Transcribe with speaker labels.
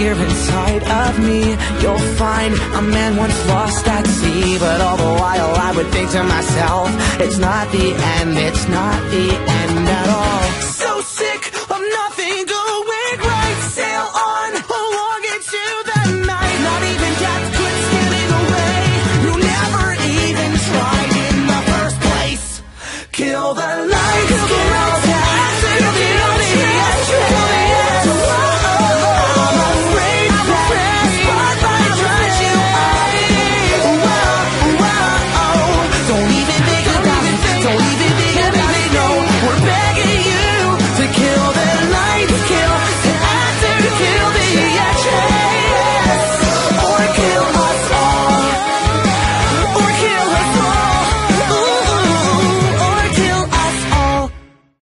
Speaker 1: Here inside of me, you'll find a man once lost at sea. But all the while I would think to myself, it's not the end, it's not the end at all.